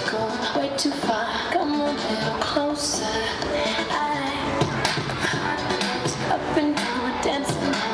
go way too far. Come a little closer. Up and down, dancing.